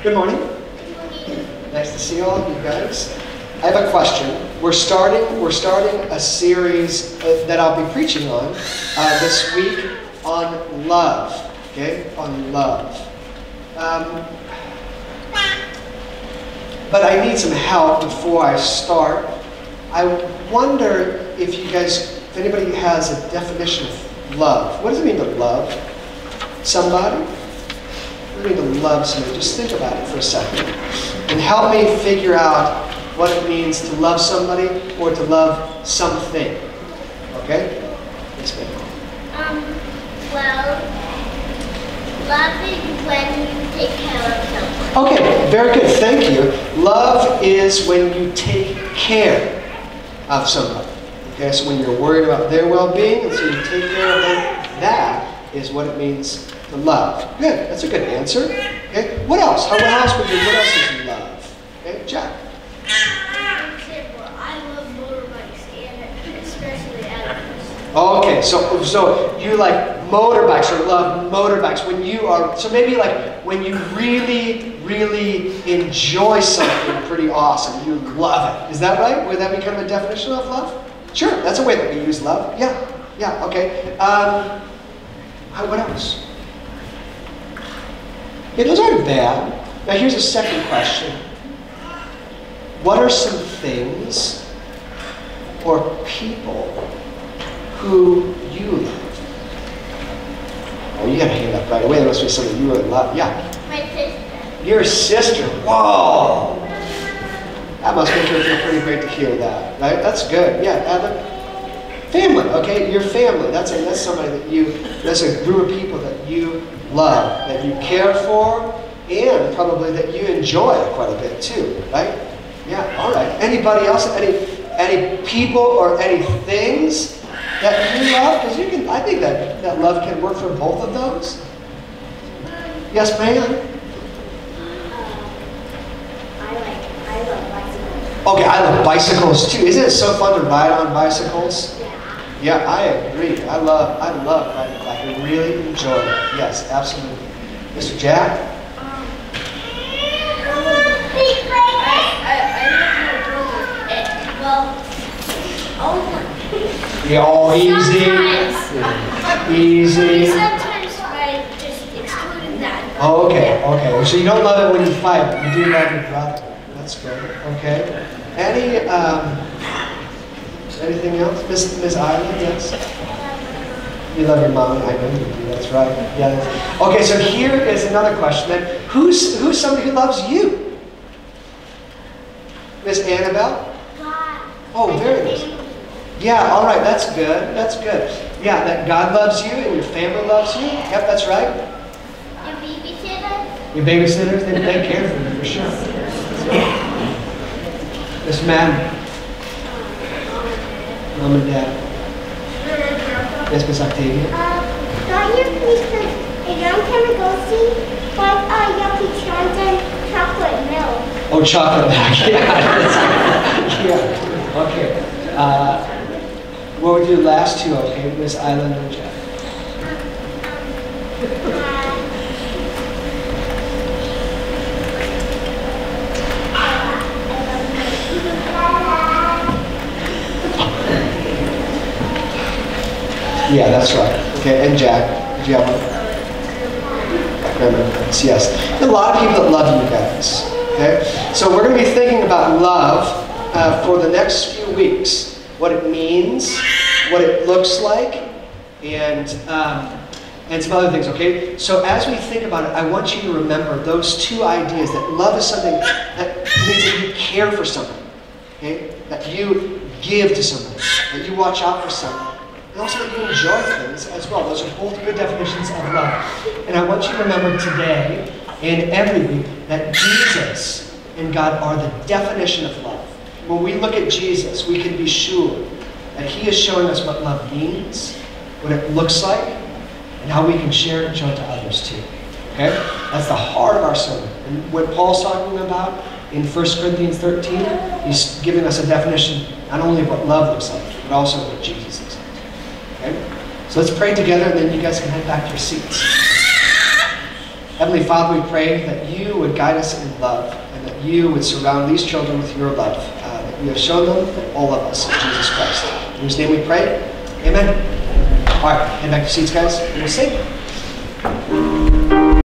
Good morning. Nice to see all of you guys. I have a question. We're starting. We're starting a series uh, that I'll be preaching on uh, this week on love. Okay, on love. Um, but I need some help before I start. I wonder if you guys, if anybody has a definition of love. What does it mean to love somebody? What does it mean to love somebody? Just think about it for a second. And help me figure out what it means to love somebody or to love something. Okay? Yes, ma'am. Um, well, love is when you take care of someone. Okay, very good. Thank you. Love is when you take care of somebody. Okay, so when you're worried about their well-being, and so you take care of them, that is what it means to love. Good. That's a good answer. Okay. What else? How, what else would you? What else is love? Okay, Jack. I love motorbikes and especially elephants. Oh, okay, so so you like motorbikes or love motorbikes when you are so maybe like when you really really enjoy something pretty awesome, you love it. Is that right? Would that be kind of a definition of love? Sure, that's a way that we use love. Yeah, yeah, okay. Um, what else? Yeah, those aren't bad. Now here's a second question. What are some things or people who you love? Oh, you got to hand up right away. There must be something you really love. Yeah. My sister. Your sister. Whoa. That must make her feel pretty great to hear that, right? That's good. Yeah. Adam. Family. Okay, your family. That's a, that's somebody that you. That's a group of people that you love, that you care for, and probably that you enjoy quite a bit too, right? Yeah. All right. Anybody else? Any any people or any things that you love? Because you can. I think that that love can work for both of those. Yes, ma'am. I like, I. Okay, I love bicycles too. Isn't it so fun to ride on bicycles? Yeah. I agree. I love, I love. I really enjoy it. Yes, absolutely. Mr. Jack? Yeah, oh, easy, easy. Sometimes I just excluded that. Oh, okay, okay. So you don't love it when you fight, but you do love your brother. That's great. Okay. Any, um, anything else? Miss, Miss Island, yes? You love your mom, I know you do. That's right. Yeah. that's- Okay, so here is another question then. Who's who's somebody who loves you? Miss Annabelle? God. Oh, very nice. Yeah, all right, that's good. That's good. Yeah, that God loves you and your family loves you. Yep, that's right. Your babysitter? Your babysitters, they take care of you for sure. Miss Madden, mom and dad. Yes, Miss Octavia. Uh, don't you please put a long time ago see what uh, Yucky Charms and chocolate milk? Oh, chocolate back. Yeah. yeah. Okay. Uh, what would your last two? Okay, Miss Island and Jack. Yeah, that's right. Okay, and Jack. Did you have one? Grandma. Yes. A lot of people that love you guys. Okay? So we're going to be thinking about love uh, for the next few weeks. What it means, what it looks like, and, um, and some other things, okay? So as we think about it, I want you to remember those two ideas that love is something that means that you care for someone. okay? That you give to someone, that you watch out for somebody. And also enjoy things as well. Those are both good definitions of love. And I want you to remember today and every week that Jesus and God are the definition of love. When we look at Jesus, we can be sure that He is showing us what love means, what it looks like, and how we can share it and show it to others too. Okay? That's the heart of our sermon. And what Paul's talking about in 1 Corinthians 13, he's giving us a definition not only of what love looks like, but also what Jesus. Okay? So let's pray together and then you guys can head back to your seats. Heavenly Father, we pray that you would guide us in love and that you would surround these children with your love uh, that you have shown them and all of us in Jesus Christ. In whose name we pray. Amen. All right, head back to your seats, guys, and we'll sing.